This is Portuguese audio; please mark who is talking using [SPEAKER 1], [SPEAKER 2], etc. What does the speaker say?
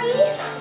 [SPEAKER 1] Body.